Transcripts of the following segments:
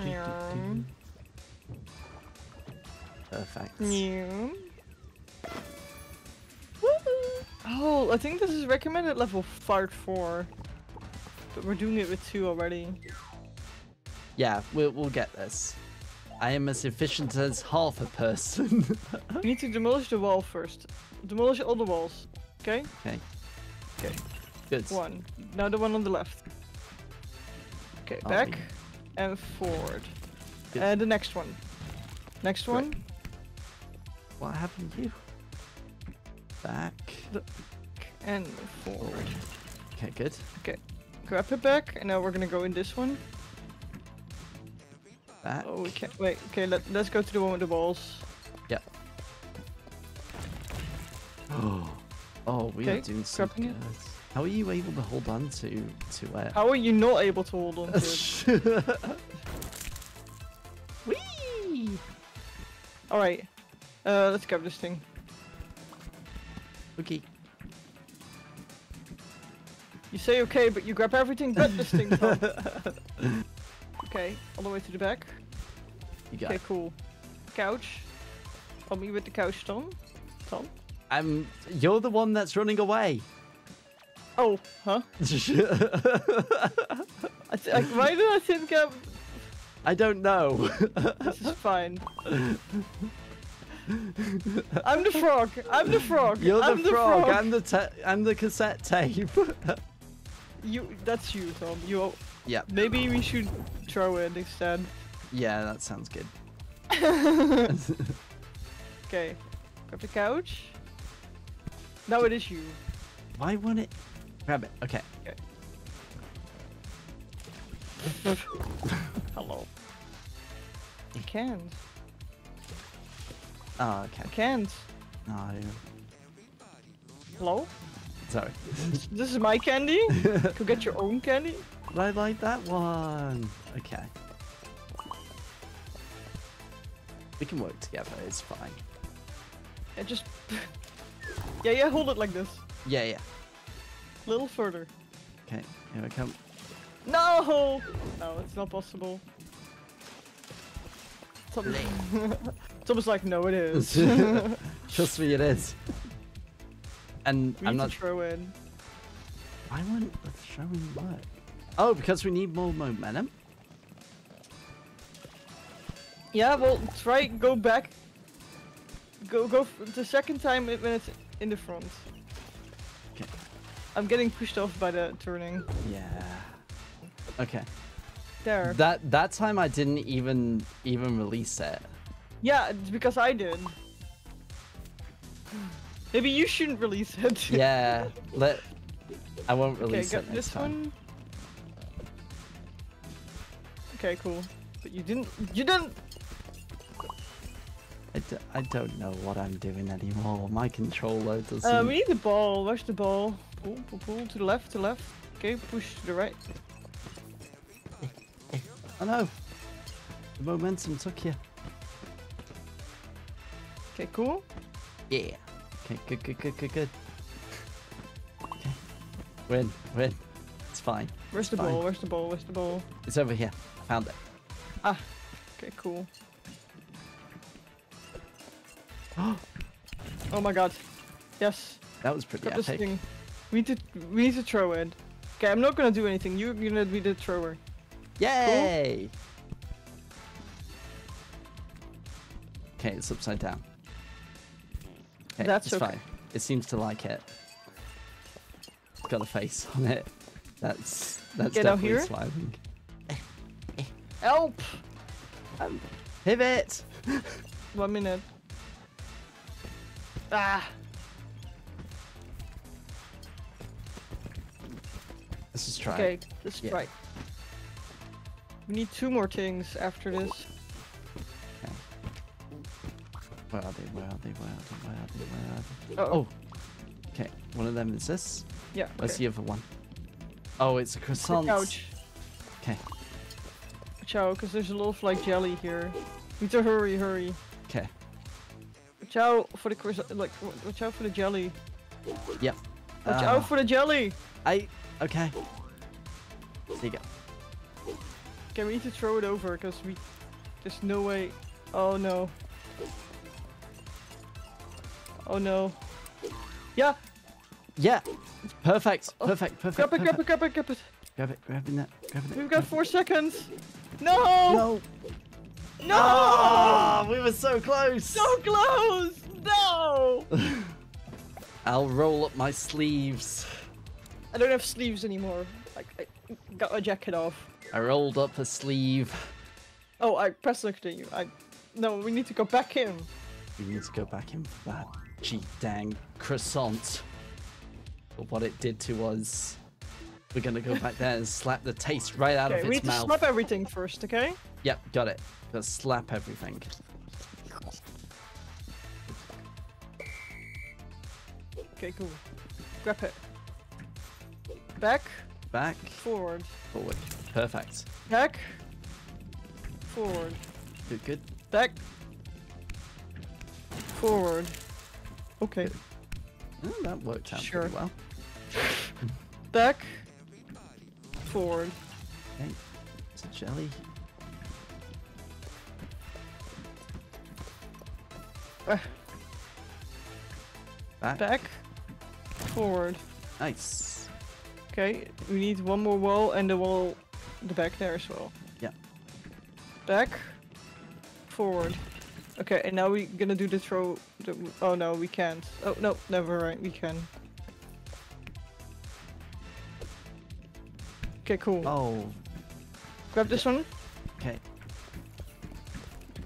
Um, Perfect. Woo! Oh, I think this is recommended level 5 4. But we're doing it with 2 already. Yeah, we'll, we'll get this. I am as efficient as half a person. We need to demolish the wall first. Demolish all the walls. Okay? okay. Okay. Good. One. Now the one on the left. Okay, back. And forward. And the next one. Next one. What happened to you? Back. And forward. Okay, good. Okay. Grab it back, and now we're gonna go in this one. Back. Oh, we can't. Wait, okay, let, let's go to the one with the balls. Oh, oh we are Okay, doing so good. it. How are you able to hold on to to it? How are you not able to hold on to it? Whee! Alright. Uh, let's grab this thing. okay. You say okay, but you grab everything but this thing, okay, all the way to the back. You got Okay, cool. Couch. Help me with the couch, Tom. Tom? Um, you're the one that's running away. Oh, huh? I I, why did I think um, I don't know. this is fine? I'm the frog. I'm the frog. You're I'm the frog. I'm the I'm the cassette tape. You. That's you, Tom. You. yeah, Maybe we should throw it instead. yeah, that sounds good. Okay. Grab the couch. Now it is you. Why won't it? Grab it. Okay. Hello. I can't. Oh, okay. I can't. No, Hello? sorry. This is my candy? Go get your own candy? But I like that one. Okay. We can work together. It's fine. Yeah, just. yeah, yeah, hold it like this. Yeah, yeah. A little further. Okay. Here I come. No! No, it's not possible. It's almost like, no, it is. Trust me, it is. And need I'm not. to throw in. Why wouldn't the throwing work? Oh, because we need more momentum. Yeah, well, try go back. Go go the second time when it's in the front. Okay. I'm getting pushed off by the turning. Yeah. Okay. There. That that time I didn't even even release it. Yeah, it's because I did. Maybe you shouldn't release it. Yeah. Let. I won't release got it next this time. one. Okay, cool. But you didn't. You didn't. I, d- I don't know what I'm doing anymore. My controller doesn't. Uh, we need the ball. Where's the ball? Pull, pull, pull to the left, to the left. Okay, push to the right. Oh no! The momentum took you. Okay, cool. Yeah. Okay, good, good, good, good, good. Okay. Win, win. It's fine. Where's the Fine. ball? Where's the ball? Where's the ball? It's over here. I Found it. Ah. Okay, cool. oh my god. Yes. That was pretty epic. We need to we need to throw it. Okay, I'm not gonna do anything. You're gonna be the thrower. Yay! Okay, it's upside down. Okay, That's okay. fine. It seems to like it. It's got a face on it. That's that's now definitely here? smiling. Help! Um, pivot. One minute. Ah! Let's just try. Okay, this Yeah. right. We need two more things after this. Okay. Where are they? Where are they? Where are they? Where are they? Where are they? Uh-oh. Oh. Okay. One of them is this. Yeah. Where's okay. the other one? Oh, it's a croissant. couch. Okay. Watch out, because there's a lot of like jelly here. We need to hurry, hurry. Okay. Watch out for the croiss- like. Watch out for the jelly. Yep. Watch Ah. out for the jelly. I. Okay. There you go. Okay, we need to throw it over because we. There's no way. Oh no. Oh no. Yeah, Yeah. Perfect. Oh, Perfect. Perfect. grab it, grab it, grab it, grab it. Grab it. Grabbing that. Grabbing it. We've got four seconds. No! No. No! Ah, we were so close. So close! No! I'll roll up my sleeves. I don't have sleeves anymore. I, I got my jacket off. I rolled up a sleeve. Oh, I press looked at you. I. No, we need to go back in. We need to go back in for that cheap dang croissant. But what it did to us, we're gonna go back there and slap the taste right out Okay, of we its need to slap everything first, okay? Yep, got it. Gotta slap everything. Okay, cool. Grab it. Back, Back, forward. forward. Perfect. Back, forward. Good, good. Back, forward. Okay. Oh, that worked out Sure. pretty well. Back, forward. Okay. It's a jelly. Uh, Back. back, forward. Nice. Okay, we need one more wall and the wall, the back there as well. Yeah. Back, forward. Okay, and now we're gonna do the throw. The, oh no, we can't. Oh no, never mind, we can. Okay, cool. Oh, Grab this one. okay.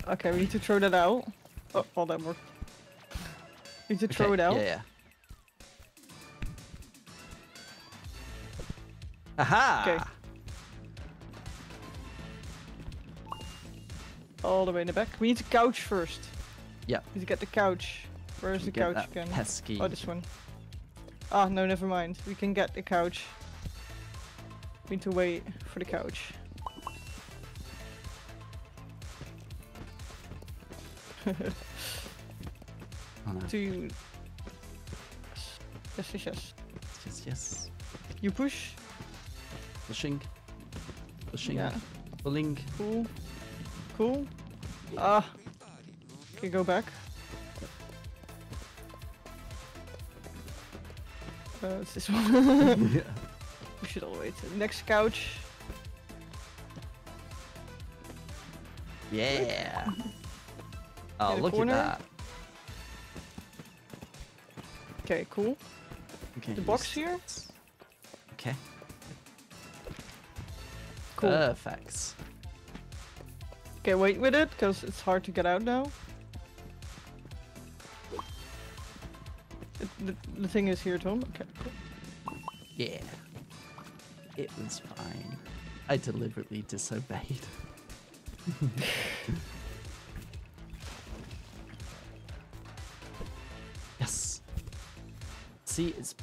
Okay, we need to throw that out. Oh, all that worked. We need to throw it out. Yeah, yeah. Aha! Okay. All the way in the back. We need to couch first. Yeah. We need to get the couch. Where's the couch that again? pesky. Oh, this one. Ah, no, never mind. We can get the couch. We need to wait for the couch. Oh, no. Yes, yes, yes. Yes, yes. You push. Pushing. Pushing. Yeah. Pulling. Cool. Cool. Ah. Okay, go back. Uh, it's this one. yeah. we should all wait. Next couch. Yeah. Oh, look corner. at that. Okay, cool. Okay. The box here? Cool. Uh, Perfect. Okay, wait with it, because it's hard to get out now. The, the thing is here, Tom. Okay, cool. Yeah. It was fine. I deliberately disobeyed. yes. See, it's.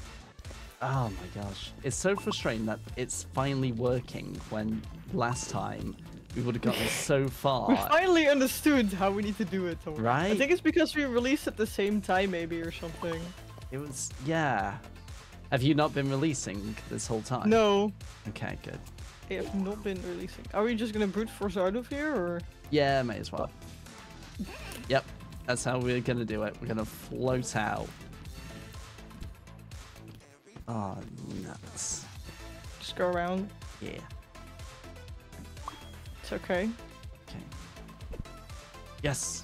Oh my gosh. It's so frustrating that it's finally working when last time we would have gotten so We far. finally understood how we need to do it, Tom. I think it's because we released at the same time, maybe, or something. It was. Yeah. Have you not been releasing this whole time? No, Okay, good. I have not been releasing. Are we just gonna brute force out of here, or? Yeah, may as well. Yep, that's how we're gonna do it. We're gonna float out. Oh, nuts. Just go around. Yeah. It's okay. Okay. Yes.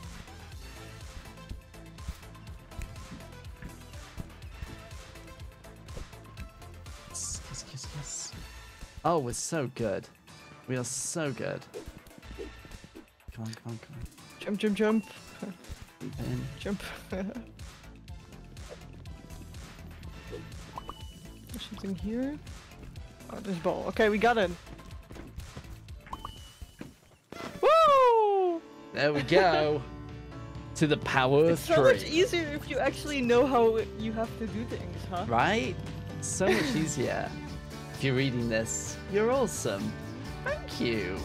Yes, yes, yes, yes. Oh, we're so good. We are so good. Come on, come on, come on. Jump, jump, jump, Jump in. jump. Something here. Oh, this ball. Okay, we got it. Woo! There we go. to the power It's three. so much easier if you actually know how you have to do things, huh? Right? So much easier. If you're reading this, you're awesome. Thank you.